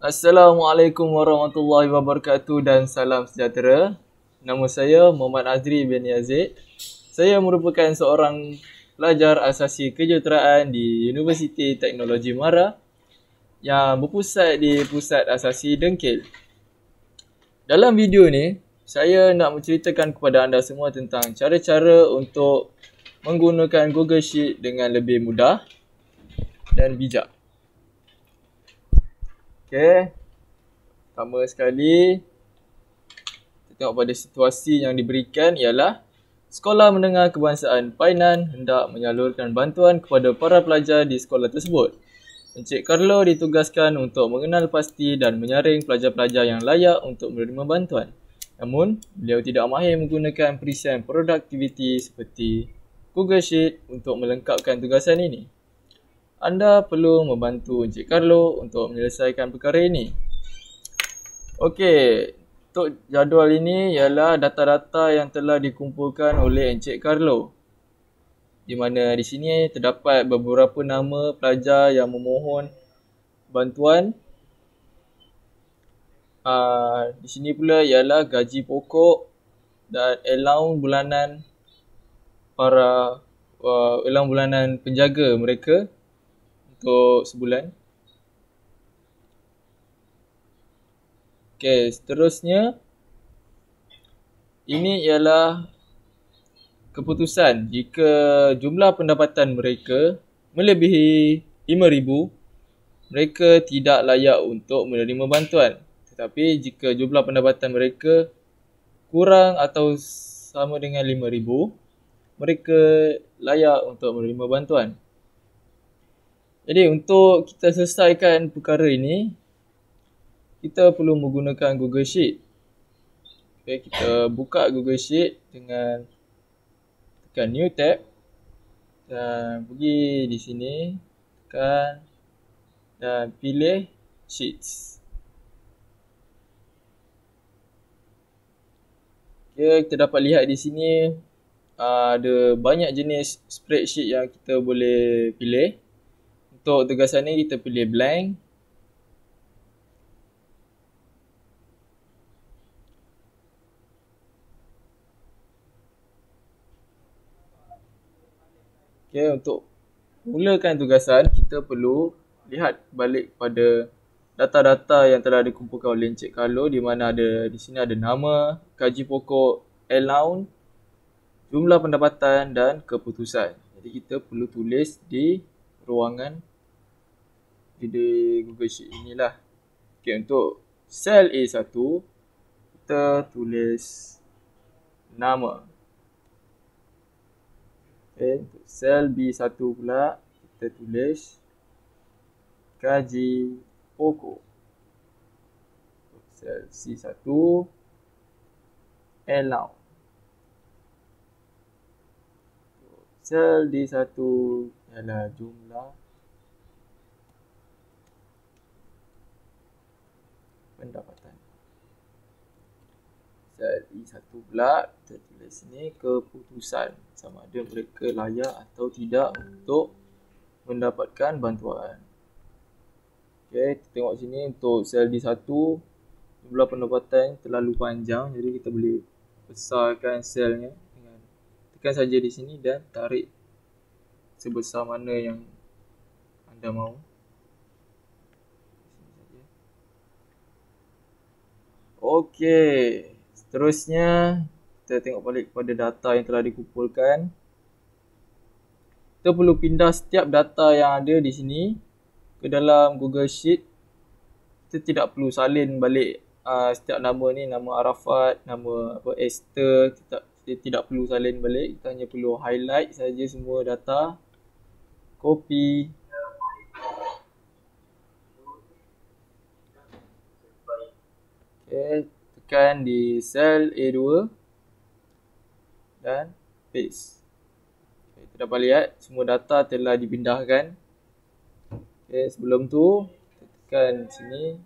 Assalamualaikum warahmatullahi wabarakatuh dan salam sejahtera. Nama saya Muhammad Azri bin Yazid. Saya merupakan seorang pelajar asasi kejuruteraan di Universiti Teknologi Mara yang berpusat di Pusat Asasi Dengkil. Dalam video ni, saya nak menceritakan kepada anda semua tentang cara-cara untuk menggunakan Google Sheet dengan lebih mudah dan bijak. Okay. Pertama sekali, kita tengok pada situasi yang diberikan ialah Sekolah Menengah Kebangsaan Painan hendak menyalurkan bantuan kepada para pelajar di sekolah tersebut. Encik Carlo ditugaskan untuk mengenal pasti dan menyaring pelajar-pelajar yang layak untuk menerima bantuan. Namun, beliau tidak mahir menggunakan perisian produktiviti seperti Google Sheet untuk melengkapkan tugasan ini anda perlu membantu Encik Carlo untuk menyelesaikan perkara ini. Okey, untuk jadual ini ialah data-data yang telah dikumpulkan oleh Encik Carlo. Di mana di sini terdapat beberapa nama pelajar yang memohon bantuan. Uh, di sini pula ialah gaji pokok dan allowance bulanan para uh, allowance bulanan penjaga mereka untuk sebulan. Okey, seterusnya ini ialah keputusan jika jumlah pendapatan mereka melebihi 5000 mereka tidak layak untuk menerima bantuan. Tetapi jika jumlah pendapatan mereka kurang atau sama dengan 5000 mereka layak untuk menerima bantuan. Jadi untuk kita selesaikan perkara ini kita perlu menggunakan Google Sheet. Okay, kita buka Google Sheet dengan tekan new tab dan pergi di sini tekan dan pilih sheets. Okay, kita dapat lihat di sini ada banyak jenis spreadsheet yang kita boleh pilih untuk tugasan ni kita pilih blank Okay, untuk mulakan tugasan, kita perlu lihat balik pada data-data yang telah dikumpulkan oleh Encik Carlo di mana ada di sini ada nama, gaji pokok, allowance, jumlah pendapatan dan keputusan. Jadi kita perlu tulis di ruangan di Google Sheet inilah. Okay, untuk sel A1 kita tulis nama. Okay, untuk sel B1 pula kita tulis gaji pokok. Sel C1 allow. Sel D1 ialah jumlah pendapatan. Sel E1 pula kita tulis sini keputusan sama ada mereka layak atau tidak untuk mendapatkan bantuan. Okey, kita tengok sini untuk sel D1 jumlah pendapatan terlalu panjang jadi kita boleh besarkan selnya dengan tekan saja di sini dan tarik sebesar mana yang anda mahu. Okey. Seterusnya kita tengok balik kepada data yang telah dikumpulkan. Kita perlu pindah setiap data yang ada di sini ke dalam Google Sheet. Kita tidak perlu salin balik uh, setiap nama ni, nama Arafat, nama apa Esther, kita, kita tidak perlu salin balik. Kita hanya perlu highlight saja semua data. Copy, Okay, tekan di sel A2 dan paste. Okay, kita dapat lihat semua data telah dipindahkan. Okay, sebelum tu tekan sini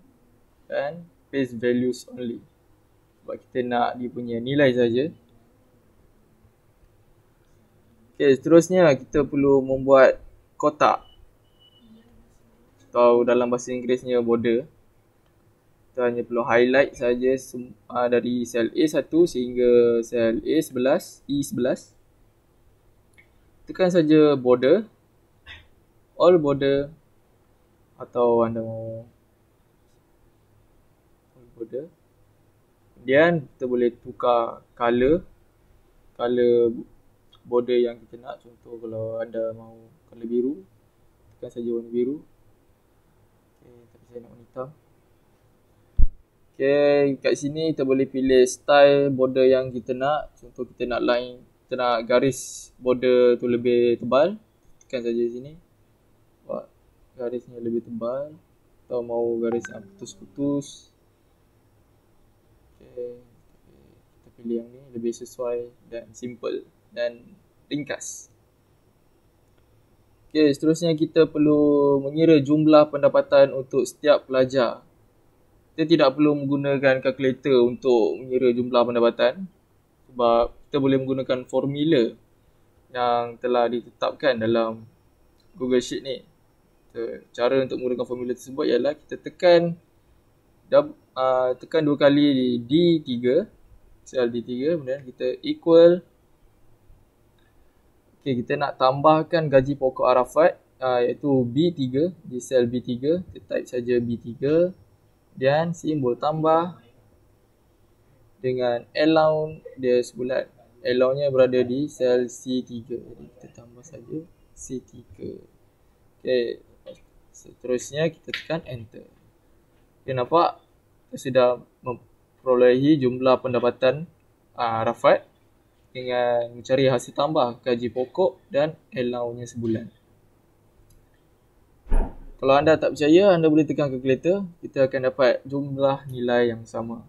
dan paste values only. Sebab kita nak dia punya nilai saja. Okay, seterusnya kita perlu membuat kotak atau dalam bahasa Inggerisnya border. Kita hanya perlu highlight saja uh, dari sel A1 sehingga sel A11, E11. Tekan saja border, all border atau anda mau all border. Kemudian kita boleh tukar color, color border yang kita nak. Contoh kalau anda mau color biru, tekan saja warna biru. Okay, tapi saya nak warna hitam. Okay, kat sini kita boleh pilih style border yang kita nak. Contoh kita nak line, kita nak garis border tu lebih tebal. Tekan saja sini. Buat garisnya lebih tebal. Atau mau garis yang putus-putus. Okay, kita pilih yang ni lebih sesuai dan simple dan ringkas. Okay, seterusnya kita perlu mengira jumlah pendapatan untuk setiap pelajar kita tidak perlu menggunakan kalkulator untuk mengira jumlah pendapatan. Sebab kita boleh menggunakan formula yang telah ditetapkan dalam Google Sheet ni. Cara untuk menggunakan formula tersebut ialah kita tekan uh, tekan dua kali di D3 sel D3 kemudian kita equal Okay, kita nak tambahkan gaji pokok Arafat uh, iaitu B3 di sel B3 kita type saja B3 dan simbol tambah dengan allowance dia sebulan allowance berada di sel C3 jadi kita tambah saja C3 okey. Seterusnya kita tekan enter. Dia nampak kita sudah memperolehi jumlah pendapatan uh, Rafat dengan mencari hasil tambah gaji pokok dan allowance sebulan kalau anda tak percaya, anda boleh tekan kalkulator. Kita akan dapat jumlah nilai yang sama.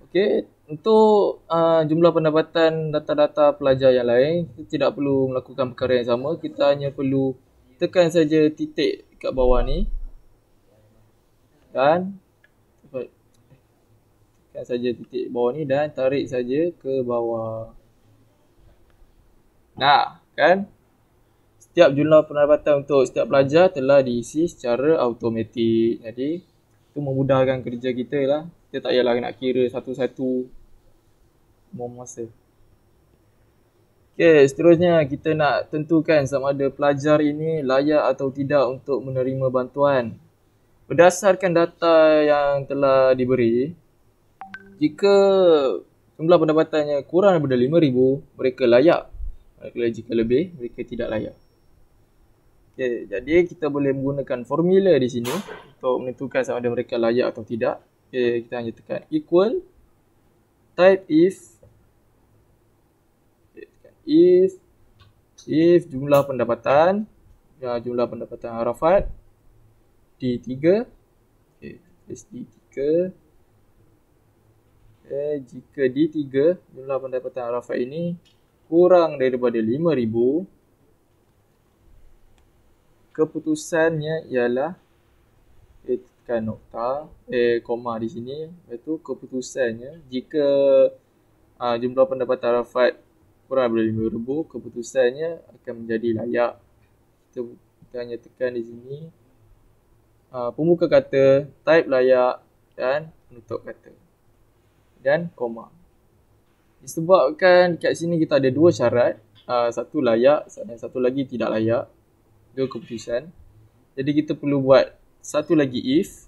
Okey, untuk uh, jumlah pendapatan data-data pelajar yang lain, kita tidak perlu melakukan perkara yang sama. Kita hanya perlu tekan saja titik kat bawah ni. Dan tekan saja titik bawah ni dan tarik saja ke bawah. Nah, kan? Setiap jumlah pendapatan untuk setiap pelajar telah diisi secara automatik. Jadi, itu memudahkan kerja kita lah. Kita tak payahlah nak kira satu-satu buang masa. Okay, seterusnya kita nak tentukan sama ada pelajar ini layak atau tidak untuk menerima bantuan. Berdasarkan data yang telah diberi, jika jumlah pendapatannya kurang daripada RM5,000, mereka layak. Jika lebih, mereka tidak layak. Okay, jadi kita boleh menggunakan formula di sini untuk menentukan sama ada mereka layak atau tidak. Okay, kita hanya tekan equal type if okay, if if jumlah pendapatan ya jumlah pendapatan Arafat D3 okay, D3 okay, jika D3 jumlah pendapatan Arafat ini kurang daripada 5000 keputusannya ialah eh, tekan nokta eh koma di sini iaitu keputusannya jika uh, jumlah pendapatan Arafat kurang daripada 5000 keputusannya akan menjadi layak. Kita, kita hanya tekan di sini. Uh, pembuka kata type layak dan penutup kata dan koma. Disebabkan kat sini kita ada dua syarat. Uh, satu layak dan satu lagi tidak layak dua keputusan. Jadi kita perlu buat satu lagi if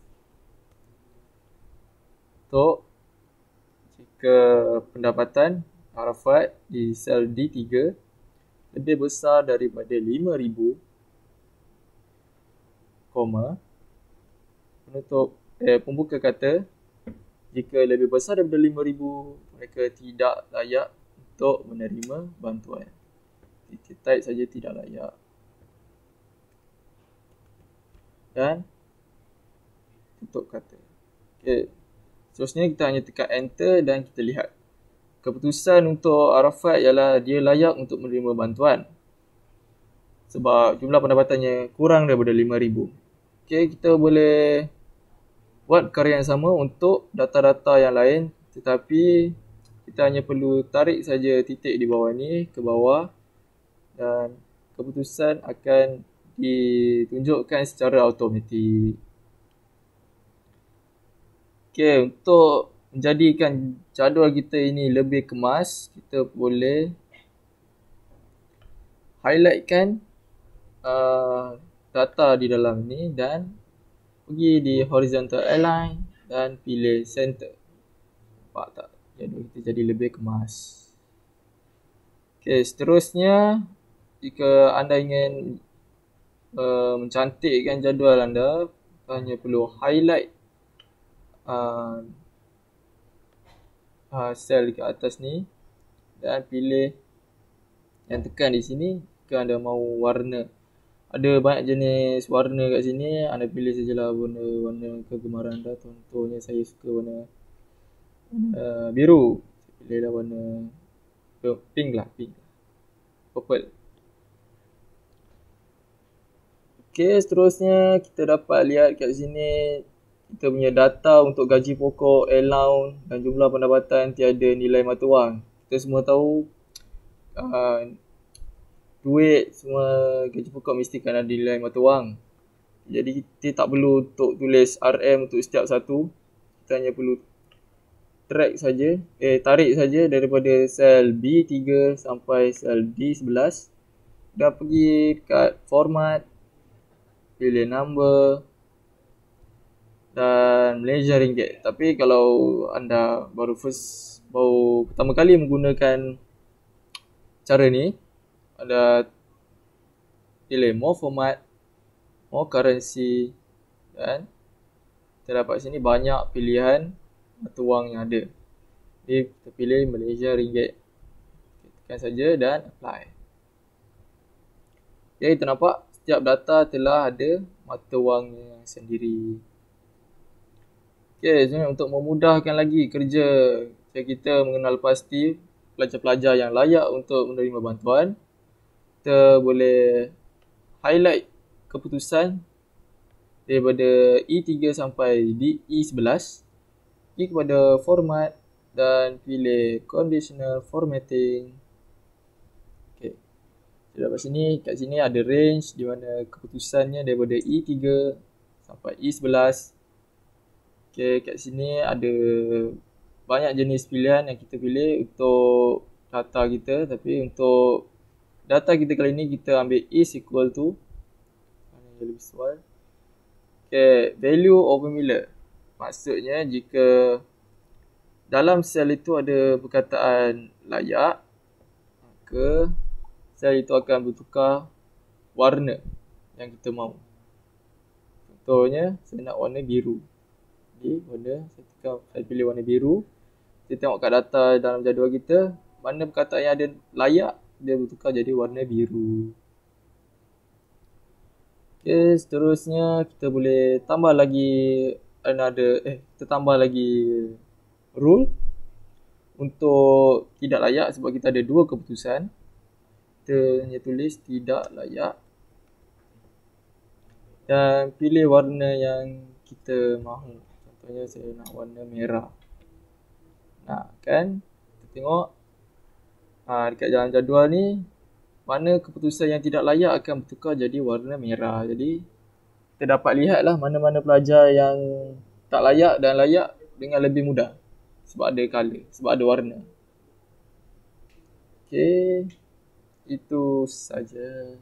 untuk jika pendapatan Arafat di sel D3 lebih besar daripada 5000 koma penutup eh pembuka kata jika lebih besar daripada 5000 mereka tidak layak untuk menerima bantuan. Kita type saja tidak layak. Dan tutup kata. Okey. Seterusnya kita hanya tekan enter dan kita lihat. Keputusan untuk Arafat ialah dia layak untuk menerima bantuan. Sebab jumlah pendapatannya kurang daripada 5000. Okey, kita boleh buat perkara yang sama untuk data-data yang lain tetapi kita hanya perlu tarik saja titik di bawah ni ke bawah dan keputusan akan ditunjukkan secara automatik. Okay, untuk menjadikan jadual kita ini lebih kemas, kita boleh highlightkan uh, data di dalam ni dan pergi di horizontal align dan pilih center. Nampak tak? Jadual kita jadi lebih kemas. Okay, seterusnya jika anda ingin uh, mencantikkan jadual anda, hanya perlu highlight uh, uh, sel dekat atas ni dan pilih yang tekan di sini jika anda mahu warna. Ada banyak jenis warna kat sini, anda pilih sajalah warna warna kegemaran anda. Contohnya saya suka warna uh, biru. Pilihlah warna pink lah pink purple Okay, seterusnya kita dapat lihat kat sini kita punya data untuk gaji pokok, allowance dan jumlah pendapatan tiada nilai mata wang. Kita semua tahu uh, duit semua gaji pokok mesti kena ada nilai mata wang. Jadi kita tak perlu untuk tulis RM untuk setiap satu. Kita hanya perlu track saja, eh tarik saja daripada sel B3 sampai sel D11 dah pergi kat format pilih number dan Malaysia ringgit tapi kalau anda baru first baru pertama kali menggunakan cara ni anda pilih more format more currency dan kita dapat sini banyak pilihan mata wang yang ada. Jadi kita pilih Malaysia ringgit. Tekan saja dan apply. Jadi kita nampak setiap data telah ada mata wangnya sendiri. Okay, sebenarnya untuk memudahkan lagi kerja kita mengenal pasti pelajar-pelajar yang layak untuk menerima bantuan, kita boleh highlight keputusan daripada E3 sampai di E11 pergi kepada format dan pilih conditional formatting. Jadi dapat sini, kat sini ada range di mana keputusannya daripada E3 sampai E11. Okay, kat sini ada banyak jenis pilihan yang kita pilih untuk data kita tapi untuk data kita kali ini kita ambil is equal to mana lebih soal. Okay, value of formula. Maksudnya jika dalam sel itu ada perkataan layak, maka sel itu akan bertukar warna yang kita mahu. Contohnya, saya nak warna biru. Jadi, warna, saya, tekan, saya pilih warna biru. Kita tengok kat data dalam jadual kita, mana perkataan yang ada layak, dia bertukar jadi warna biru. Okay, seterusnya kita boleh tambah lagi another eh kita tambah lagi rule untuk tidak layak sebab kita ada dua keputusan kita hanya tulis tidak layak dan pilih warna yang kita mahu contohnya saya nak warna merah nah kan kita tengok ha, dekat jalan jadual ni mana keputusan yang tidak layak akan bertukar jadi warna merah jadi kita dapat lihat lah mana-mana pelajar yang tak layak dan layak dengan lebih mudah. Sebab ada color, sebab ada warna. Okay. Itu saja.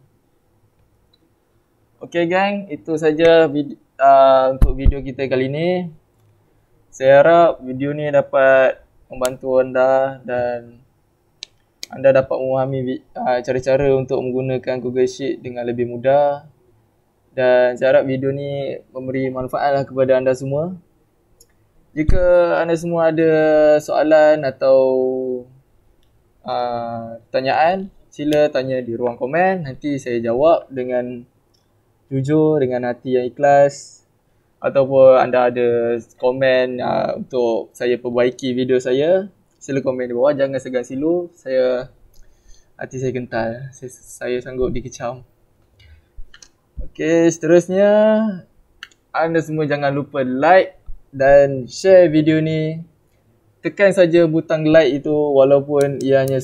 Okay gang, itu saja vid- uh, untuk video kita kali ini. Saya harap video ni dapat membantu anda dan anda dapat memahami uh, cara-cara untuk menggunakan Google Sheet dengan lebih mudah dan saya harap video ni memberi manfaat lah kepada anda semua. Jika anda semua ada soalan atau uh, pertanyaan, sila tanya di ruang komen. Nanti saya jawab dengan jujur, dengan hati yang ikhlas. Ataupun anda ada komen uh, untuk saya perbaiki video saya, sila komen di bawah. Jangan segan silu. Saya hati saya gentar. Saya, saya sanggup dikecam. Okay, seterusnya anda semua jangan lupa like dan share video ni. Tekan saja butang like itu walaupun ia hanya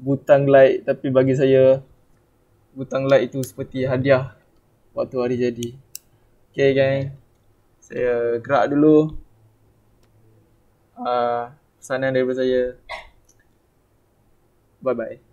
butang like tapi bagi saya butang like itu seperti hadiah waktu hari jadi. Okay gang, saya gerak dulu. uh, pesanan daripada saya. Bye bye.